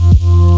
you